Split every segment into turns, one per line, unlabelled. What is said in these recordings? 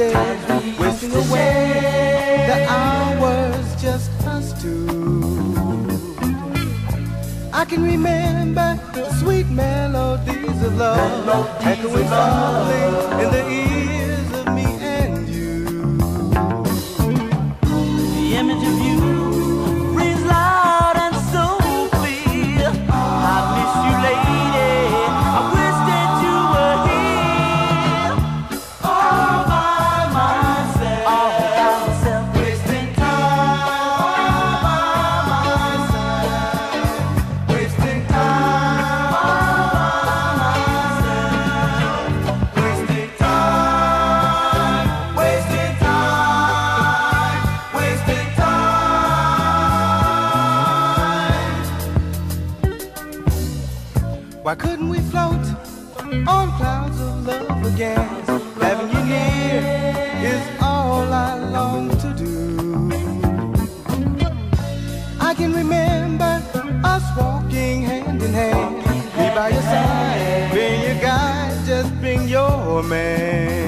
days wasting away. The hours just us two. I can remember the sweet melodies of love echoing softly in the ears of me and you.
The image of you.
Why couldn't we float on clouds of love again? Having you near is all I long to do. I can remember us walking hand in hand, me by your side, being your guide, just being your man.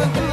never do